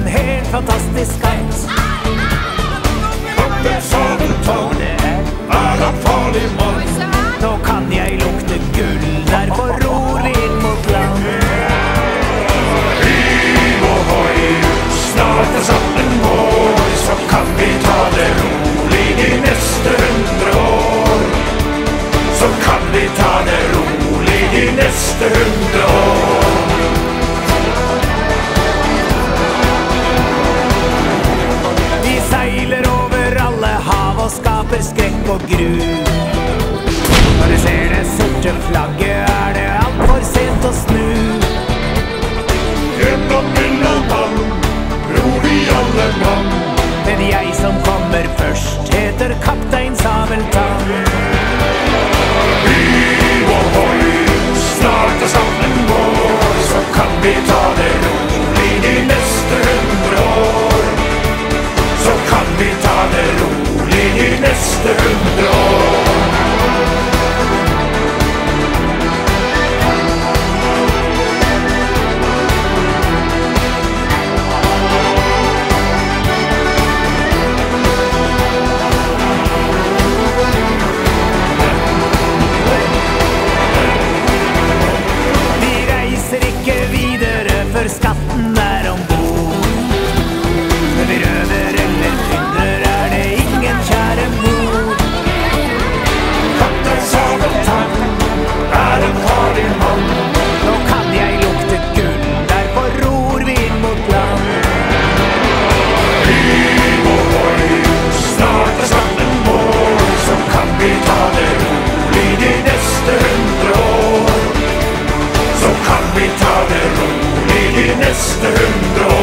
en helt fantastisk guide. på Gru. Når du ser det sorte flagget, er det altfor sent å snu. Gjennom Finland vann gror vi alle mann. Men jeg som kommer først, heter kaptein Sabeltann. Vi må holde snart er sammen vår, så kan vi ta Westen